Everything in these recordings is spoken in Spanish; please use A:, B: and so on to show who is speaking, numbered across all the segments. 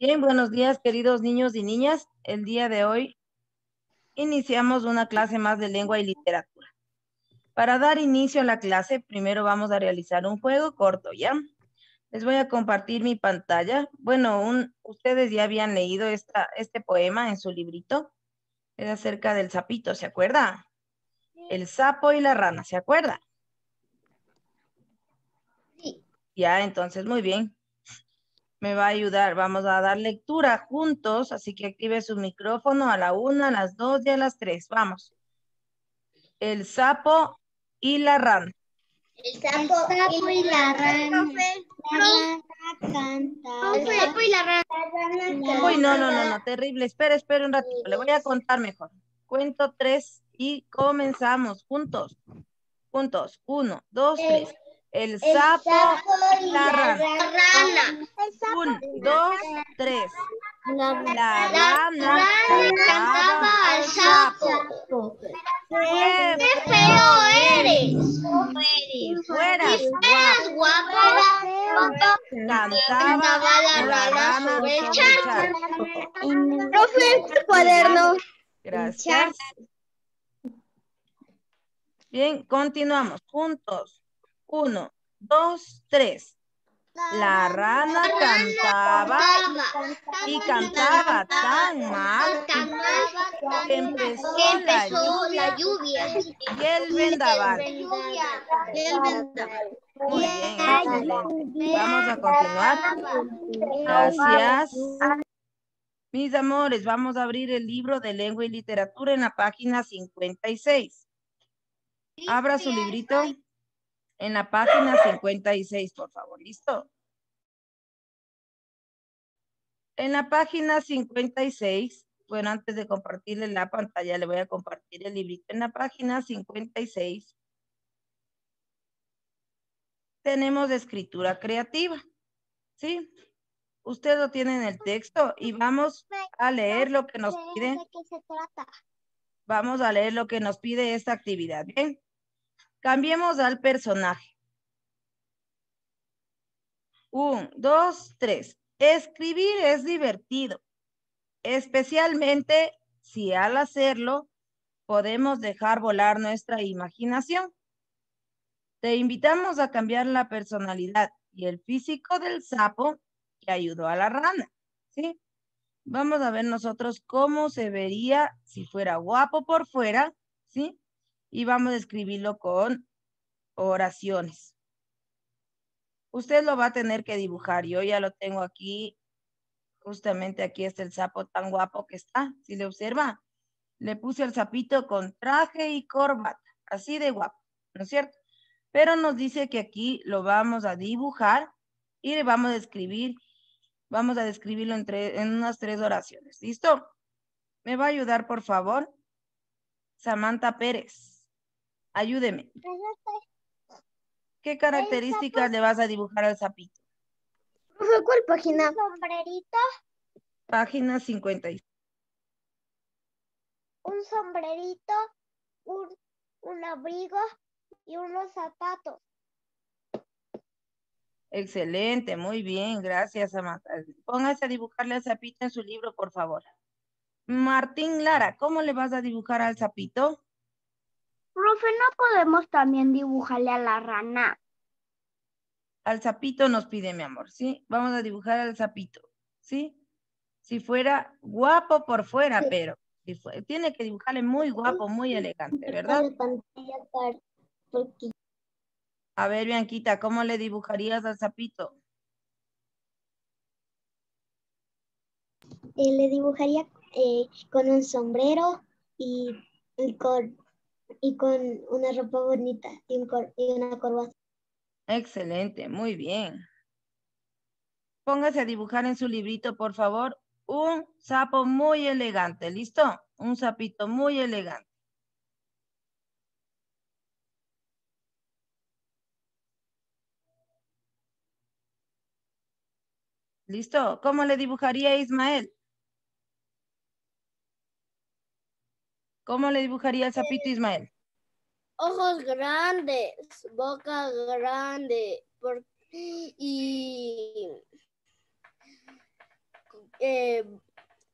A: Bien, buenos días, queridos niños y niñas. El día de hoy iniciamos una clase más de lengua y literatura. Para dar inicio a la clase, primero vamos a realizar un juego corto, ¿ya? Les voy a compartir mi pantalla. Bueno, ustedes ya habían leído esta, este poema en su librito. Es acerca del sapito, ¿se acuerda? El sapo y la rana, ¿se acuerda?
B: Sí.
A: Ya, entonces, muy bien me va a ayudar. Vamos a dar lectura juntos, así que active su micrófono a la una, a las dos y a las tres. Vamos. El sapo y la rana.
B: El sapo, y la rana. La rana canta. El sapo y la rana.
A: Uy, no, no, no, no, terrible. Espera, espera un ratito. Le voy a contar mejor. Cuento tres y comenzamos juntos. Juntos. Uno, dos, tres. El sapo, y la, rana. Un, dos, tres.
B: La,
A: rana,
B: cantaba al sapo.
A: ¡Qué
B: feo eres!
A: Fuera.
B: Eres guapo.
A: Cantaba la rana.
B: Profe, este cuaderno.
A: Gracias. Bien, continuamos juntos. Uno, dos, tres. La rana cantaba y cantaba tan mal que empezó la lluvia y el vendaval. Muy bien, excelente. Vamos a continuar. Gracias. Mis amores, vamos a abrir el libro de lengua y literatura en la página 56. Abra su librito en la página 56, por favor. ¿Listo? En la página 56, bueno, antes de compartirle la pantalla, le voy a compartir el librito. En la página 56 tenemos escritura creativa, ¿sí? Usted lo tiene en el texto y vamos a leer lo que nos pide. Vamos a leer lo que nos pide esta actividad, ¿bien? Cambiemos al personaje. Un, dos, tres. Escribir es divertido, especialmente si al hacerlo podemos dejar volar nuestra imaginación. Te invitamos a cambiar la personalidad y el físico del sapo que ayudó a la rana, ¿sí? Vamos a ver nosotros cómo se vería si fuera guapo por fuera, ¿sí? Y vamos a escribirlo con oraciones. Usted lo va a tener que dibujar. Yo ya lo tengo aquí. Justamente aquí está el sapo tan guapo que está. Si le observa, le puse el sapito con traje y corbata. Así de guapo, ¿no es cierto? Pero nos dice que aquí lo vamos a dibujar y le vamos a escribir. Vamos a describirlo en, en unas tres oraciones. ¿Listo? ¿Me va a ayudar, por favor? Samantha Pérez. Ayúdeme. ¿Qué características le vas a dibujar al sapito?
B: ¿Cuál página? sombrerito.
A: Página 56.
B: Un sombrerito, un, un abrigo y unos zapatos.
A: Excelente, muy bien, gracias, Amanda. Póngase a dibujarle al sapito en su libro, por favor. Martín Lara, ¿cómo le vas a dibujar al sapito?
B: Profe, ¿no podemos también dibujarle a la rana?
A: Al sapito nos pide, mi amor, ¿sí? Vamos a dibujar al sapito, ¿sí? Si fuera guapo por fuera, pero tiene que dibujarle muy guapo, muy elegante, ¿verdad? A ver, Bianquita, ¿cómo le dibujarías al sapito?
B: Eh, le dibujaría eh, con un sombrero y con y con una ropa bonita y, una corbata.
A: Excelente, muy bien. Póngase a dibujar en su librito, por favor, un sapo muy elegante. ¿Listo? Un sapito muy elegante. ¿Listo? ¿Cómo le dibujaría Ismael? ¿Cómo le dibujaría el sapito Ismael?
B: Ojos grandes, boca grande y
C: eh,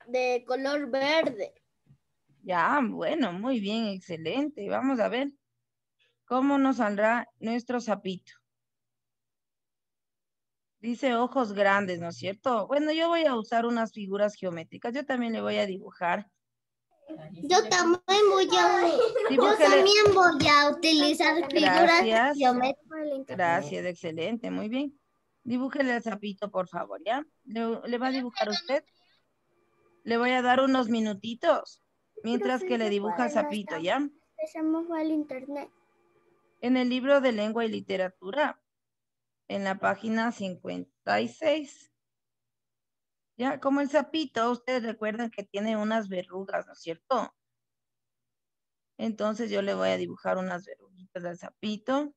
C: de color verde.
A: Ya, bueno, muy bien, excelente. Vamos a ver cómo nos saldrá nuestro sapito. Dice ojos grandes, ¿no es cierto? Bueno, yo voy a usar unas figuras geométricas. Yo también le voy a dibujar.
B: Yo también voy a, yo también voy a utilizar figuras
A: Gracias.
B: geométricas.
A: Gracias, excelente, muy bien. Dibújele el sapito, por favor, ¿ya? ¿Le, le va a dibujar usted? Le voy a dar unos minutitos mientras que le dibuja el sapito, ¿ya?
C: Empezamos al internet.
A: En el libro de lengua y literatura, en la página 56. Ya, como el sapito, ustedes recuerdan que tiene unas verrugas, ¿no es cierto? Entonces yo le voy a dibujar unas verruguitas al sapito.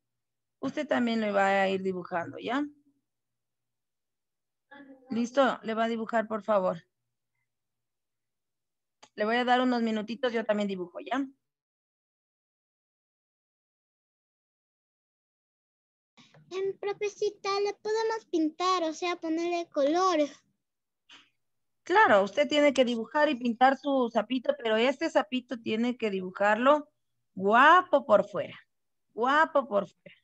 A: Usted también le va a ir dibujando, ¿ya? ¿Listo? Le va a dibujar, por favor. Le voy a dar unos minutitos, yo también dibujo, ¿ya?
B: En le podemos pintar, o sea, ponerle color.
A: Claro, usted tiene que dibujar y pintar su sapito, pero este sapito tiene que dibujarlo guapo por fuera, guapo por fuera.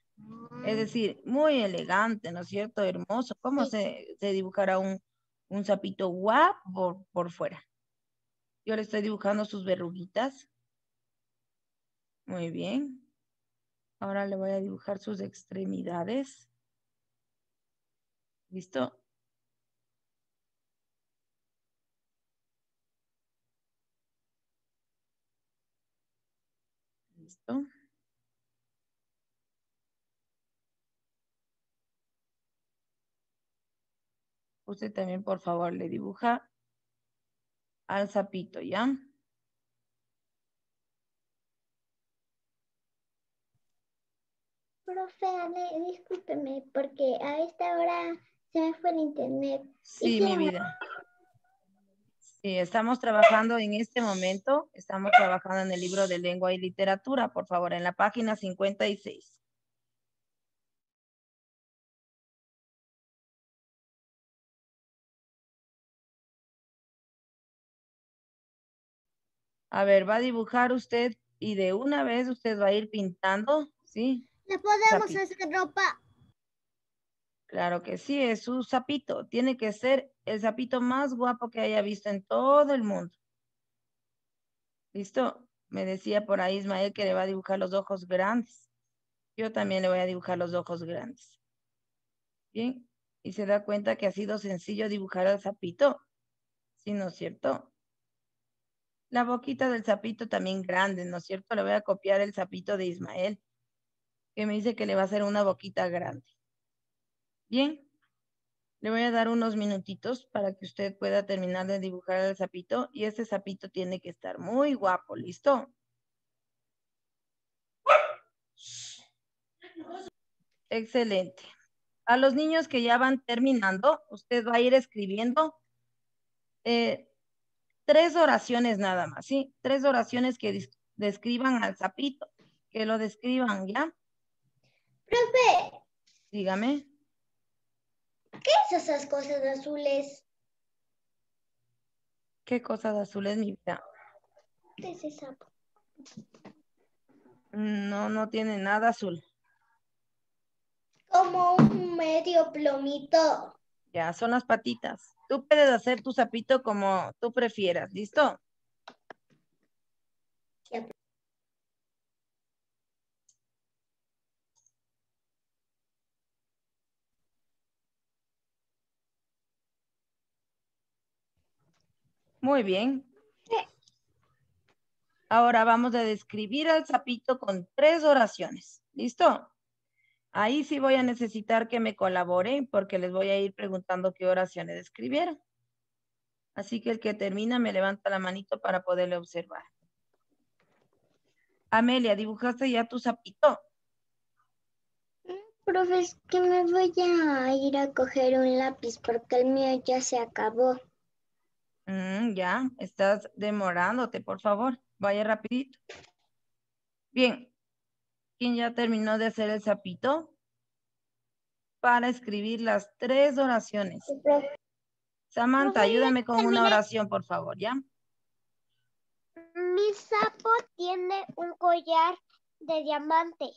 A: Es decir, muy elegante, ¿no es cierto? Hermoso. ¿Cómo
B: Sí.
A: se, se dibujará un, un sapito guapo por, por fuera? Yo le estoy dibujando sus verruguitas. Muy bien. Ahora le voy a dibujar sus extremidades. ¿Listo? ¿Listo? Usted también, por favor, le dibuja al sapito, ¿ya?
B: Profe, Ale, discúlpeme, porque a esta hora se me fue el internet.
A: Sí, mi vida. Sí, estamos trabajando en este momento, estamos trabajando en el libro de lengua y literatura, por favor, en la página 56. A ver, va a dibujar usted y de una vez usted va a ir pintando, ¿sí?
B: ¿Le podemos hacer ropa?
A: Claro que sí, es su sapito. Tiene que ser el sapito más guapo que haya visto en todo el mundo. ¿Listo? Me decía por ahí Ismael que le va a dibujar los ojos grandes. Yo también le voy a dibujar los ojos grandes. Bien, y se da cuenta que ha sido sencillo dibujar al sapito. ¿Sí, no es cierto? La boquita del sapito también grande, ¿no es cierto? Le voy a copiar el sapito de Ismael, que me dice que le va a hacer una boquita grande. Bien, le voy a dar unos minutitos para que usted pueda terminar de dibujar el sapito y este sapito tiene que estar muy guapo, ¿listo? Excelente. A los niños que ya van terminando, usted va a ir escribiendo eh, tres oraciones nada más, ¿sí? Tres oraciones que describan al sapito, que lo describan, ¿ya?
B: Profe,
A: Dígame.
B: ¿Qué es esas cosas azules?
A: ¿Qué cosas azules, mi vida?
B: ¿Qué es esa?
A: No, no tiene nada azul.
B: Como un medio plomito.
A: Ya, son las patitas. Tú puedes hacer tu sapito como tú prefieras, ¿listo?
B: Ya.
A: Muy bien. Ahora vamos a describir al sapito con tres oraciones. ¿Listo? Ahí sí voy a necesitar que me colaboren porque les voy a ir preguntando qué oraciones escribieron. Así que el que termina me levanta la manito para poderle observar. Amelia, ¿dibujaste ya tu sapito?
B: Profe, es que me voy a ir a coger un lápiz porque el mío ya se acabó.
A: Mm, ya, estás demorándote, por favor. Vaya rapidito. Bien. ¿Quién ya terminó de hacer el sapito? Para escribir las tres oraciones. Samantha, ayúdame con una oración, por favor, ¿ya?
B: Mi sapo tiene un collar de diamante.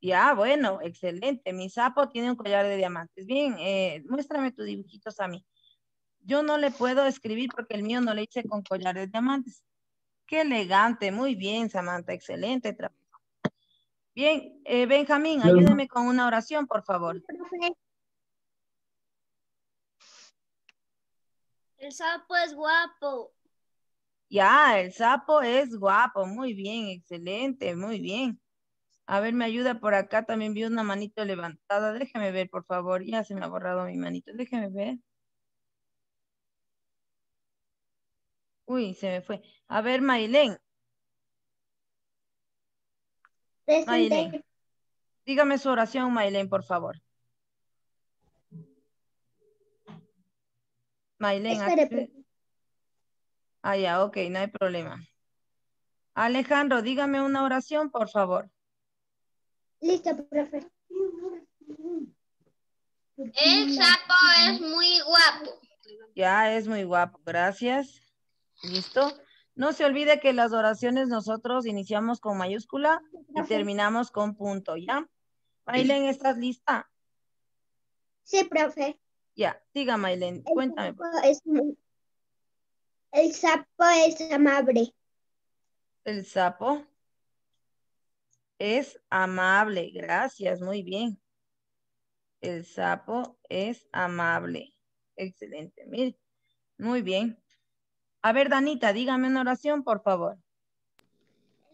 A: Ya, bueno, excelente. Mi sapo tiene un collar de diamantes. Bien, eh, muéstrame tus dibujitos a mí. Yo no le puedo escribir porque el mío no le hice con collar de diamantes. Qué elegante, muy bien, Samantha, excelente trabajo. Bien, eh, Benjamín, ayúdeme con una oración, por favor.
C: El sapo es guapo.
A: Ya, el sapo es guapo, muy bien, excelente, muy bien. A ver, me ayuda por acá, también vi una manito levantada. Déjeme ver, por favor. Ya se me ha borrado mi manito. Déjeme ver. Uy, se me fue. A ver, Mailén,
B: presente.
A: Mailén. dígame su oración, Mailén, por favor. Mailén, aquí-. Ah, ya, ok, no hay problema. Alejandro, dígame una oración, por favor.
B: Listo, profe.
C: El sapo es muy guapo.
A: Ya es muy guapo, gracias. ¿Listo? No se olvide que las oraciones nosotros iniciamos con mayúscula y terminamos con punto, ¿ya? Mailen, ¿estás lista?
B: Sí, profe.
A: Ya, diga Mailen, cuéntame.
B: es El sapo es amable.
A: El sapo es amable, gracias, muy bien. El sapo es amable. Excelente, mire, muy bien. A ver, Danita, dígame una oración, por favor.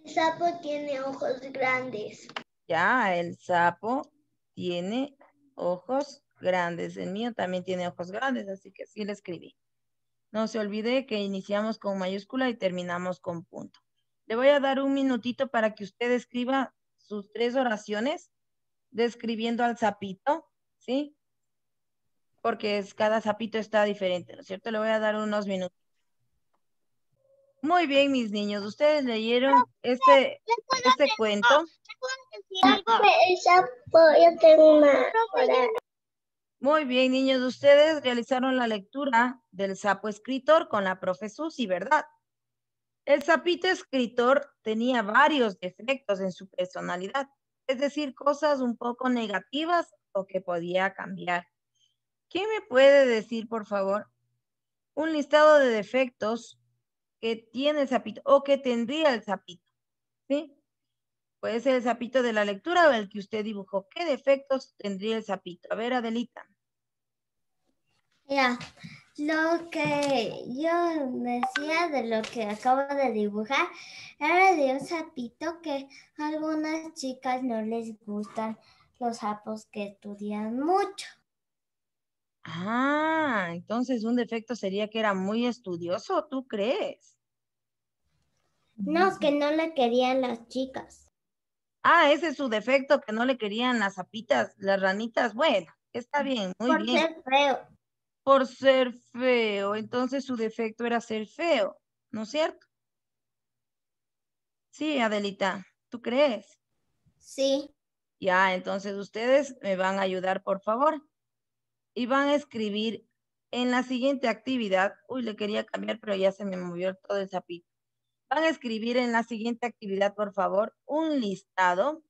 B: El sapo tiene ojos grandes.
A: Ya, el sapo tiene ojos grandes. El mío también tiene ojos grandes, así que sí le escribí. No se olvide que iniciamos con mayúscula y terminamos con punto. Le voy a dar un minutito para que usted escriba sus tres oraciones describiendo al sapito, ¿sí? Porque es, cada sapito está diferente, ¿no es cierto? Le voy a dar unos minutos. Muy bien, mis niños. Ustedes leyeron este, este cuento.
B: Una.
A: Muy bien, niños, ustedes realizaron la lectura del sapo escritor con la profe Susi, ¿verdad? El sapito escritor tenía varios defectos en su personalidad, es decir, cosas un poco negativas o que podía cambiar. ¿Quién me puede decir, por favor, un listado de defectos que tiene el sapito o que tendría el sapito? ¿Sí? Puede ser el sapito de la lectura o el que usted dibujó. ¿Qué defectos tendría el sapito? A ver, Adelita.
D: Ya, lo que yo decía de lo que acabo de dibujar era de un sapito que a algunas chicas no les gustan los sapos que estudian mucho.
A: Ah, entonces un defecto sería que era muy estudioso, ¿tú crees?
D: No, que no le querían las chicas.
A: Ah, ese es su defecto, que no le querían las zapitas, las ranitas. Bueno, está bien, muy
D: por
A: bien.
D: ser feo.
A: Por ser feo, entonces su defecto era ser feo, ¿no es cierto? Sí, Adelita, ¿tú crees?
D: Sí,
A: Ya, entonces ustedes me van a ayudar, por favor. Y van a escribir en la siguiente actividad. Uy, le quería cambiar, pero ya se me movió todo el zapito. Van a escribir en la siguiente actividad, por favor, un listado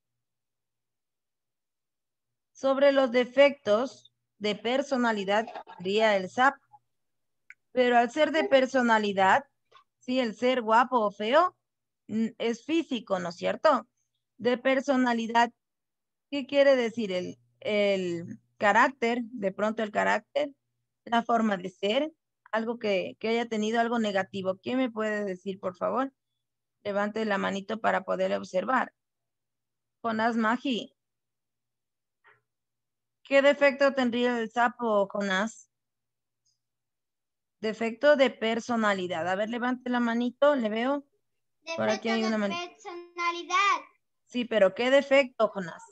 A: sobre los defectos de personalidad tendría el SAP. Pero al ser de personalidad, sí, el ser guapo o feo, mm, es físico, ¿no es cierto? De personalidad, ¿qué quiere decir? El, el carácter, de pronto el carácter, la forma de ser, algo que, que haya tenido algo negativo. ¿Quién me puede decir, por favor? Levante la manito para poder observar. Jonás Magi. ¿Qué defecto tendría el sapo, Jonás? Defecto de personalidad. A ver, levante la manito, le veo. Por aquí hay una manito.
B: personalidad.
A: Sí, pero ¿qué defecto, Jonás?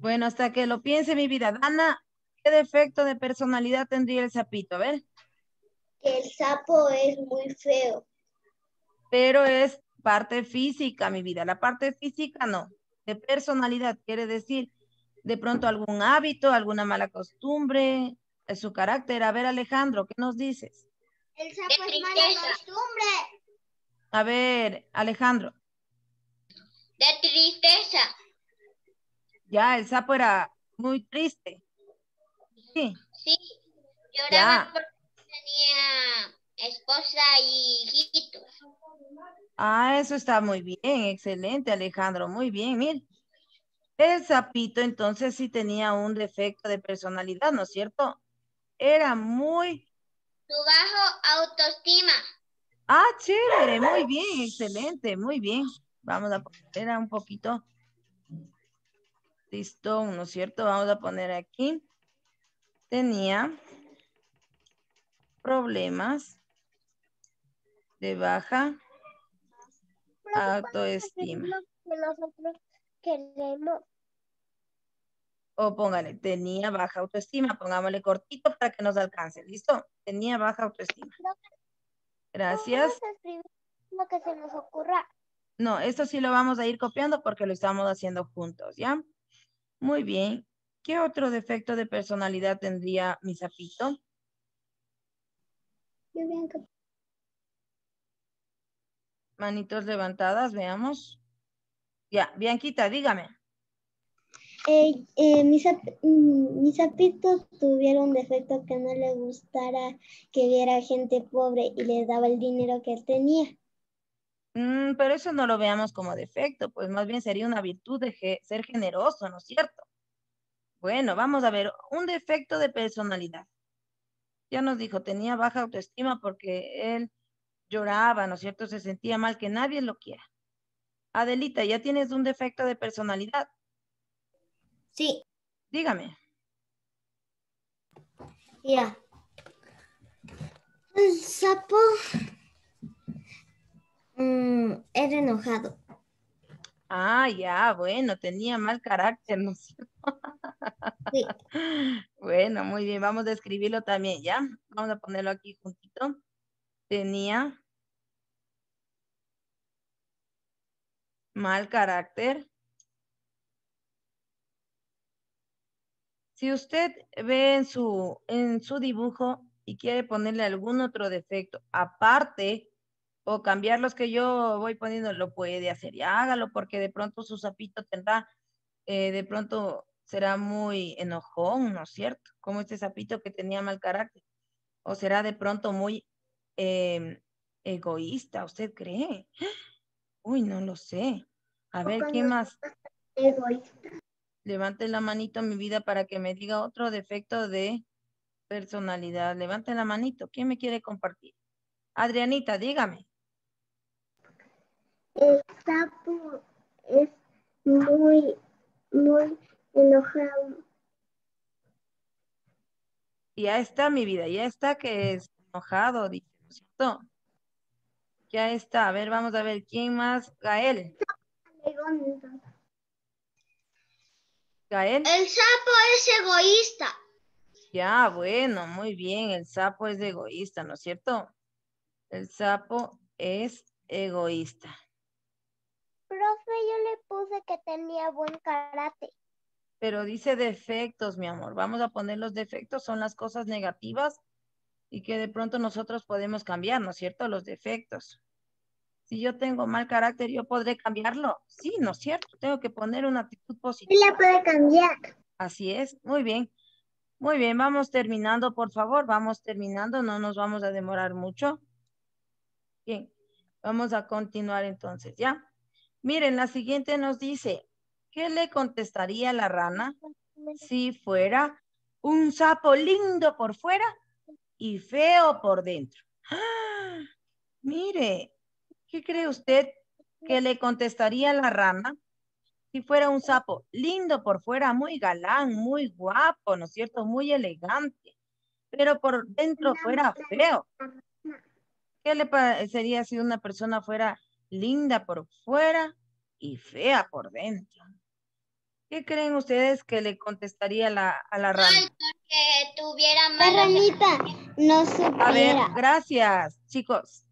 A: Bueno, hasta que lo piense mi vida. Dana, ¿qué defecto de personalidad tendría el sapito? A ver.
B: que el sapo es muy feo.
A: Pero es parte física, mi vida. La parte física no. De personalidad quiere decir de pronto algún hábito, alguna mala costumbre, su carácter. A ver, Alejandro, ¿qué nos dices?
B: El sapo es mala costumbre.
A: A ver, Alejandro.
C: De tristeza.
A: Ya, el sapo era muy triste. Sí.
C: Sí, lloraba porque tenía esposa y hijitos.
A: Ah, eso está muy bien, excelente, Alejandro, muy bien, mire. El sapito entonces sí tenía un defecto de personalidad, ¿no es cierto? Era muy...
C: Su bajo autoestima.
A: Ah, chévere, muy bien, excelente, muy bien. Vamos a poner un poquito listo, ¿no es cierto? Vamos a poner aquí. Tenía problemas de baja autoestima.
B: nosotros queremos.
A: O póngale, tenía baja autoestima. Pongámosle cortito para que nos alcance. ¿Listo? Tenía baja autoestima. Gracias.
B: Lo que se nos ocurra.
A: No, esto sí lo vamos a ir copiando porque lo estamos haciendo juntos, ¿ya? Muy bien. ¿Qué otro defecto de personalidad tendría mi sapito? Manitos levantadas, veamos. Ya, Bianquita, dígame.
B: Eh, eh, mis, mis zapitos tuvieron un defecto que no le gustara que viera gente pobre y le daba el dinero que él tenía.
A: Mm, pero eso no lo veamos como defecto, pues más bien sería una virtud de ser generoso, ¿no es cierto? Bueno, vamos a ver, un defecto de personalidad. Ya nos dijo, tenía baja autoestima porque él lloraba, ¿no es cierto? Se sentía mal, que nadie lo quiera. Adelita, ¿ya tienes un defecto de personalidad?
D: Sí.
A: Dígame.
D: Ya. El sapo mm, era enojado.
A: Ah, ya, bueno, tenía mal carácter, ¿no es cierto?
D: Sí.
A: Bueno, muy bien, vamos a escribirlo también, ¿ya? Vamos a ponerlo aquí juntito. Tenía mal carácter. Si usted ve en su, en su dibujo y quiere ponerle algún otro defecto, aparte o cambiar los que yo voy poniendo, lo puede hacer y hágalo porque de pronto su sapito tendrá, eh, de pronto será muy enojón, ¿no es cierto? Como este sapito que tenía mal carácter. O será de pronto muy em, egoísta, ¿usted cree? Uy, no lo sé. A ver, ¿quién más?
B: Egoísta.
A: Levante la manito, mi vida, para que me diga otro defecto de personalidad. Levante la manito. ¿Quién me quiere compartir? Adrianita, dígame.
B: El sapo es muy, muy enojado.
A: Ya está, mi vida, ya está que es enojado, dice, ¿no es cierto? Ya está. A ver, vamos a ver, ¿quién más? Gael. Gael.
C: El sapo es egoísta.
A: Ya, bueno, muy bien. El sapo es egoísta, ¿no es cierto? El sapo es egoísta.
B: Profe, yo le puse que tenía buen carácter.
A: Pero dice defectos, mi amor. Vamos a poner los defectos, son las cosas negativas y que de pronto nosotros podemos cambiar, ¿no es cierto? Los defectos. Si yo tengo mal carácter, ¿yo podré cambiarlo? Sí, ¿no es cierto? Tengo que poner una actitud positiva.
B: Sí la puede cambiar.
A: Así es, muy bien. Muy bien, vamos terminando, por favor. Vamos terminando, no nos vamos a demorar mucho. Bien, vamos a continuar entonces, ¿ya? Miren, la siguiente nos dice, ¿qué le contestaría la rana si fuera un sapo lindo por fuera y feo por dentro? ¡Ah! Mire, ¿qué cree usted que le contestaría la rana si fuera un sapo lindo por fuera, muy galán, muy guapo, ¿no es cierto? Muy elegante, pero por dentro fuera feo. ¿Qué le parecería si una persona fuera linda por fuera y fea por dentro? ¿Qué creen ustedes que le contestaría la, a la rana?
C: Porque tuviera
B: ranita no
A: A ver,
B: supiera.
A: gracias, chicos.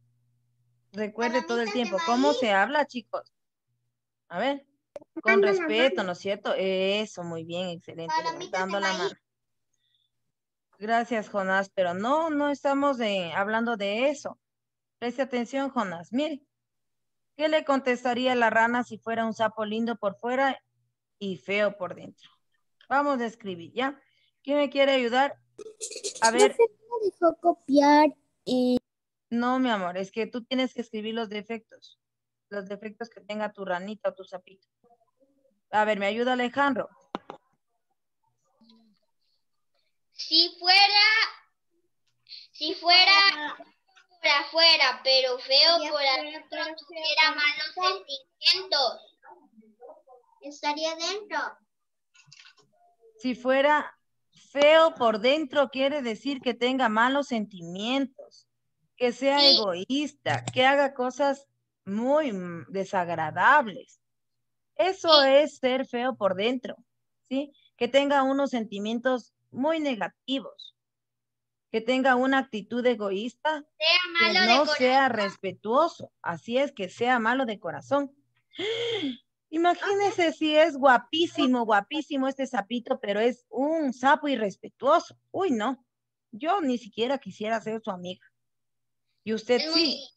A: Recuerde todo el tiempo. ¿Cómo se habla, chicos? A ver. Con respeto, ¿no es cierto? Eso, muy bien, excelente. Levantando la mano. Gracias, Jonás, pero no, no estamos hablando de eso. Preste atención, Jonás. Mire, ¿qué le contestaría la rana si fuera un sapo lindo por fuera y feo por dentro? Vamos a escribir, ¿ya? ¿Quién me quiere ayudar? A ver.
B: No copiar y...
A: No, mi amor, es que tú tienes que escribir los defectos. Los defectos que tenga tu ranita o tu sapito. A ver, ¿me ayuda Alejandro?
C: Si fuera, si fuera por afuera, pero feo por adentro, tuviera malos sentimientos. Estaría dentro.
A: Si fuera feo por dentro, quiere decir que tenga malos sentimientos, que sea egoísta, que haga cosas muy desagradables. Eso es ser feo por dentro, ¿sí? Que tenga unos sentimientos muy negativos, que tenga una actitud egoísta, que no sea respetuoso, así es que sea malo de corazón. Imagínese si es guapísimo, guapísimo este sapito, pero es un sapo irrespetuoso. Uy, no, yo ni siquiera quisiera ser su amiga. ¿Y usted sí?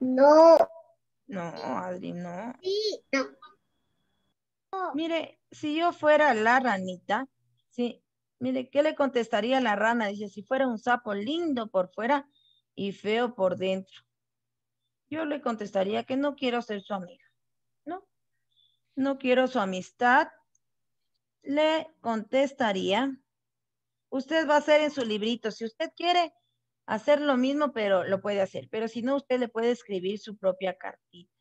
B: No.
A: No, Adri, no.
B: Sí, no.
A: Mire, si yo fuera la ranita, sí, mire, ¿qué le contestaría la rana? Dice, si fuera un sapo lindo por fuera y feo por dentro. Yo le contestaría que no quiero ser su amiga, ¿no? No quiero su amistad. Le contestaría, usted va a hacer en su librito, si usted quiere hacer lo mismo, pero lo puede hacer, pero si no, usted le puede escribir su propia cartita.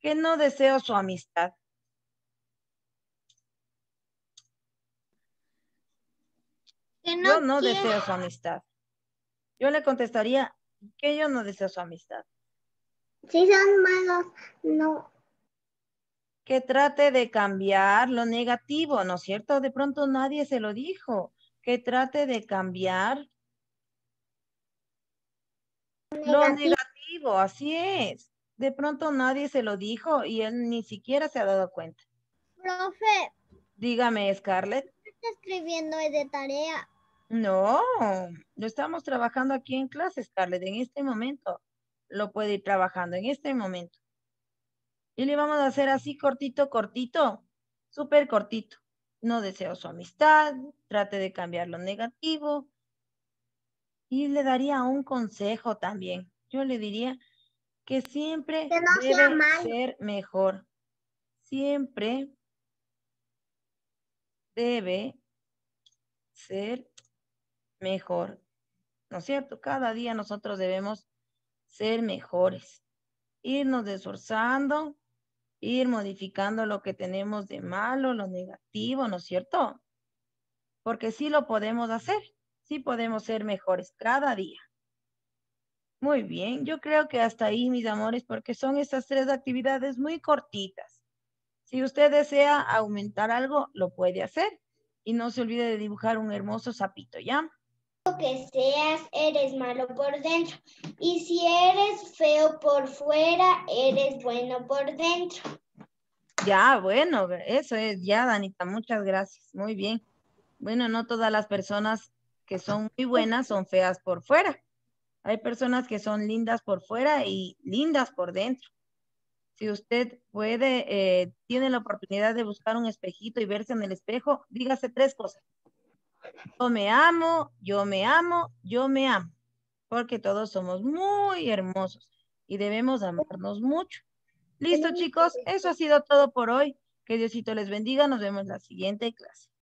A: Que no deseo su amistad yo no deseo su amistad. Yo le contestaría que yo no deseo su amistad.
B: Si son malos, no.
A: Que trate de cambiar lo negativo, ¿no es cierto? De pronto nadie se lo dijo. Que trate de cambiar lo negativo, así es. De pronto nadie se lo dijo y él ni siquiera se ha dado cuenta.
B: Profe.
A: Dígame, Scarlett.
B: ¿Qué está escribiendo de tarea?
A: No, lo estamos trabajando aquí en clase, Scarlett, en este momento. Lo puede ir trabajando en este momento. Y le vamos a hacer así cortito, cortito, súper cortito. No deseo su amistad, trate de cambiar lo negativo. Y le daría un consejo también. Yo le diría que siempre debe ser mejor. Siempre debe ser mejor. ¿No es cierto? Cada día nosotros debemos ser mejores, irnos esforzando, ir modificando lo que tenemos de malo, lo negativo, ¿no es cierto? Porque sí lo podemos hacer, sí podemos ser mejores cada día. Muy bien, yo creo que hasta ahí, mis amores, porque son estas tres actividades muy cortitas. Si usted desea aumentar algo, lo puede hacer. Y no se olvide de dibujar un hermoso sapito, ¿ya?
B: Que seas, eres malo por dentro. Y si eres feo por fuera, eres bueno por dentro.
A: Ya, bueno, eso es, ya, Danita, muchas gracias. Muy bien. Bueno, no todas las personas que son muy buenas son feas por fuera. Hay personas que son lindas por fuera y lindas por dentro. Si usted puede, eh, tiene la oportunidad de buscar un espejito y verse en el espejo, dígase tres cosas. Yo me amo, yo me amo, yo me amo. Porque todos somos muy hermosos y debemos amarnos mucho. Listo, chicos. Eso ha sido todo por hoy. Que Diosito les bendiga. Nos vemos en la siguiente clase.